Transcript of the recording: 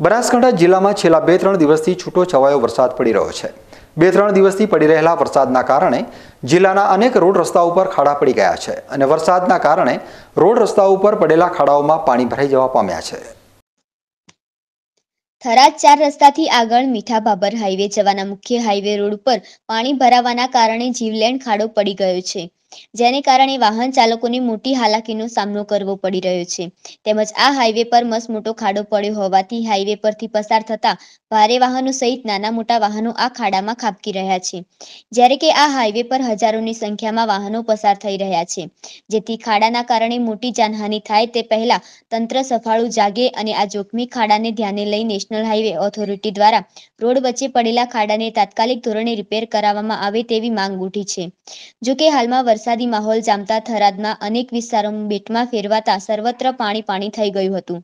બનાસકાંઠા જિલ્લામાં છેલ્લા બે ત્રણ દિવસથી છૂટો છવાયો વરસાદ પડી રહ્યો છે. બે ત્રણ દિવસથી પડી રહેલા વરસાદના કારણે જિલ્લાના અનેક રોડ રસ્તાઓ ઉપર ખાડા પડી ગયા છે અને વરસાદના કારણે રોડ રસ્તાઓ ઉપર પડેલા ખાડાઓમાં પાણી ભરાઈ જવા પામ્યા છે. થરાદ ચાર રસ્તાથી આગળ મીઠા બાબર હાઈવે જવાના મુખ્ય હાઈવે રોડ ઉપર પાણી ભરાવાના કારણે જીવલેણ ખાડો પડી ગયો છે. જેને કારણે વાહન ચાલકોને મોટી હાલાકીનો સામનો કરવો પડી રહ્યો છે. તેમજ આ હાઈવે પર મસમોટો ખાડો પડ્યો હોવાથી હાઈવે પરથી પસાર થતા ભારે વાહનો સહિત નાના મોટા વાહનો આ ખાડામાં ખાબકી રહ્યા છે. જ્યારે કે આ હાઈવે પર હજારોની સંખ્યામાં વાહનો પસાર થઈ રહ્યા છે. જેથી ખાડાના કારણે મોટી જાનહાનિ થાય તે પહેલા તંત્ર સફાળું જાગે અને આ જોખમી ખાડાને ધ્યાને લઈ નેશનલ હાઈવે ઓથોરિટી દ્વારા રોડ વચ્ચે પડેલા ખાડાને તાત્કાલિક ધોરણે રિપેર કરાવવામાં આવે તેવી માંગ ઉઠી છે. જોકે હાલમાં વરસાદી માહોલ જામતા થરાદમાં અનેક વિસ્તારોમાં બેટમાં ફેરવાતા સર્વત્ર પાણી પાણી થઈ ગયું હતું.